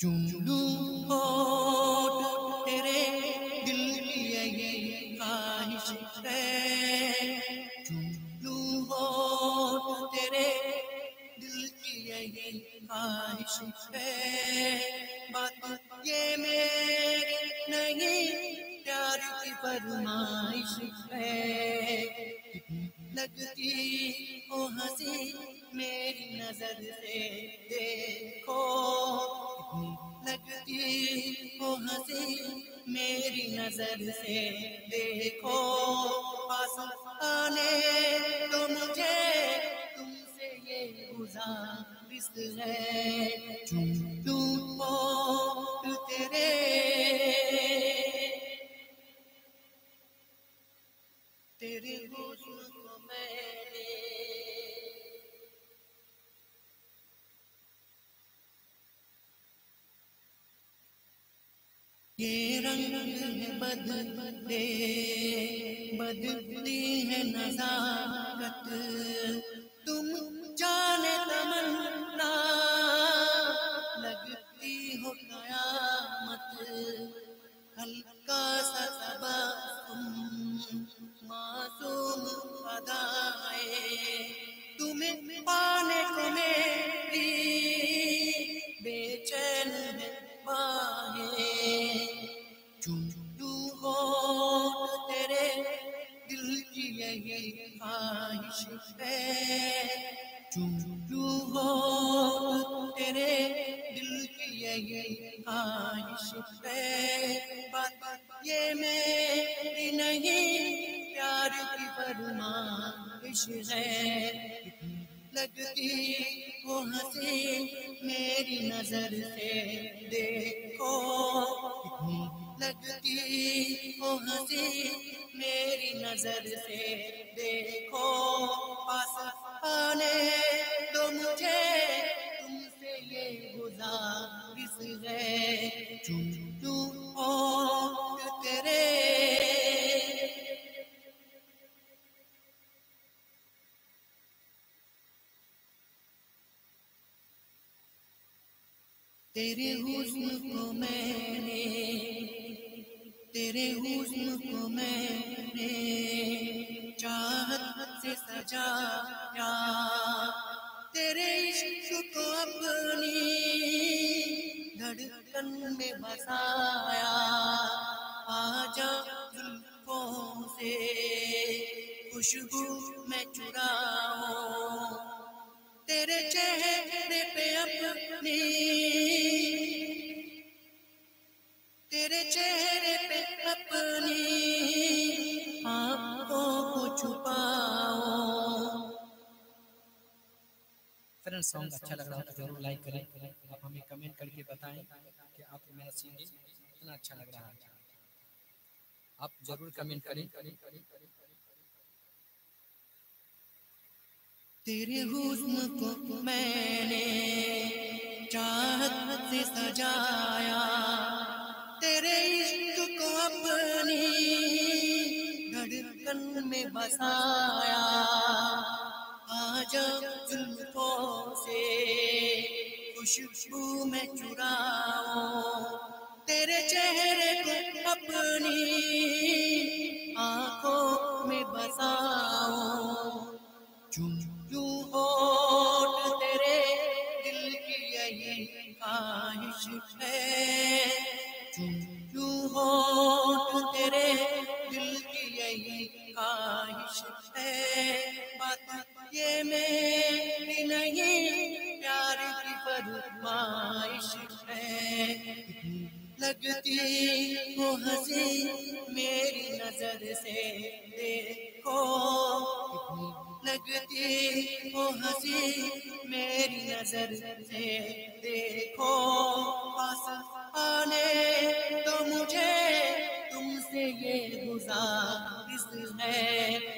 लूँ होठ तेरे दिल की ये ख्वाहिश है चुम लूँ तेरे दिल की ये ख्वाहिश है बात ये मेरी नहीं प्यार की फरमाइश है लगती ओ हँसी मेरी नज़र से देखो। लगती ओ हँसी मेरी नज़र से देखो। आने तो मुझे तुमसे ये गुजारिश है। लूँ तेरे। तेरे हुस्न को मैंने ये रंग बदले बदलती है नजाकत। तुम जाने तमन्ना, लगती हो कयामत। हल्का सा तबस्सुम मासूम अदाए। तुम्हें पाने को मेरी की यही ख्वाहिश है चुम लूँ होठ तेरे दिल की यही ख्वाहिश है बात ये मेरी नहीं प्यार की फरमाइश है लगती वो हँसी नज़र से देखो पास आने दो मुझे तुमसे ये गुजारिश है। लूँ होठ तेरे। तेरे हुस्न को मैंने तेरे हुस्न को मैंने चाहत से सजाया। तेरे इश्क को अपनी धड़कन में बसाया। आजा जुल्फों से खुशबू में चुराओ तेरे चेहरे पे अपनी फ्रेंड्स सॉन्ग अच्छा लग रहा है तो ज़रूर लाइक करें। आप हमें कमेंट करके बताएँ कि आपको मेरा सिंगिंग कितना अच्छा लग रहा है। आप ज़रूर कमेंट करें। तेरे हुस्न को मैंने चाहत से सजाया तेरे इश्क को अपनी धड़कन में बसाया। आजा जुल्फों से खुशबू में चुराओ। तेरे चेहरे को अपनी आँखों में बसाओ। चुम लूँ होठ तेरे दिल की यही ख्वाहिश है। ख्वाहिश है। बात ये मेरी नहीं, प्यार की फरमाइश है। लगती वो हँसी मेरी नज़र से, देखो। लगती वो हँसी मेरी नज़र से, देखो। पास आने तो मुझे तुमसे ये गुजारिश है